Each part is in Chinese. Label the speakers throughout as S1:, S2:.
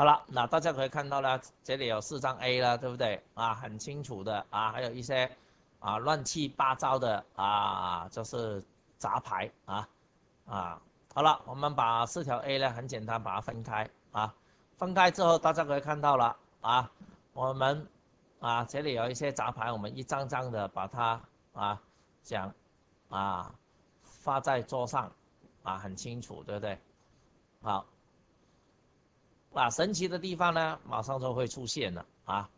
S1: 好了，那大家可以看到了，这里有四张 A 了，对不对？啊，很清楚的啊，还有一些啊乱七八糟的啊，就是杂牌啊啊。好了，我们把四条 A 呢，很简单，把它分开啊。分开之后，大家可以看到了啊，我们啊这里有一些杂牌，我们一张张的把它啊讲啊发在桌上啊，很清楚，对不对？好，啊，神奇的地方呢，马上就会出现了啊。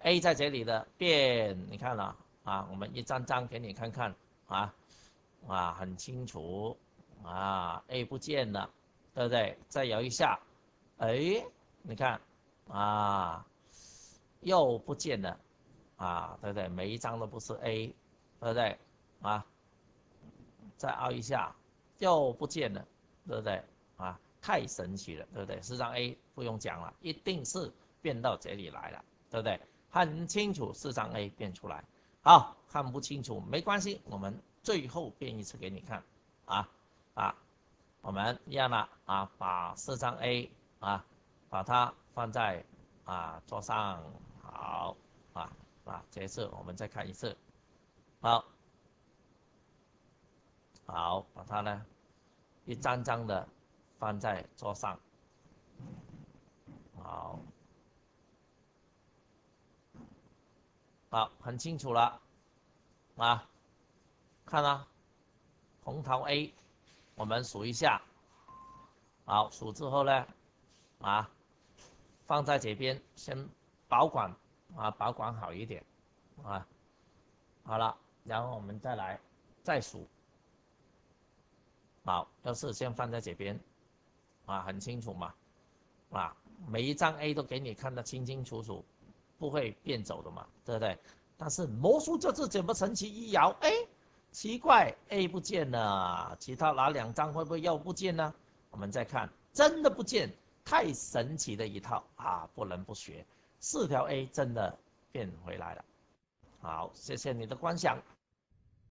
S1: A 在这里的变，你看了啊？我们一张张给你看看啊啊，很清楚啊，A 不见了，对不对？再摇一下。哎，你看，啊，又不见了，啊，对不对？每一张都不是 A，对不对？啊，再凹一下，又不见了，对不对？啊，太神奇了，对不对？四张 A 不用讲了，一定是变到这里来了，对不对？很清楚，四张 A 变出来。好看不清楚没关系，我们最后变一次给你看，啊啊，我们一样的啊，把四张 A。啊，把它放在啊桌上，好啊啊，这次我们再看一次，好，好，把它呢一张张的放在桌上，好，好，很清楚了，啊，看啊，红桃 A，我们数一下，好，数之后呢？啊，放在这边先保管啊，保管好一点啊。好了，然后我们再来再数。好，要是先放在这边啊，很清楚嘛啊，每一张 A 都给你看得清清楚楚，不会变走的嘛，对不对？但是魔术这次怎么神奇？一摇，哎，奇怪，A 不见了，其他哪两张会不会又不见呢？我们再看，真的不见。太神奇的一套啊，不能不学。四条 A 真的变回来了。好，谢谢你的观想。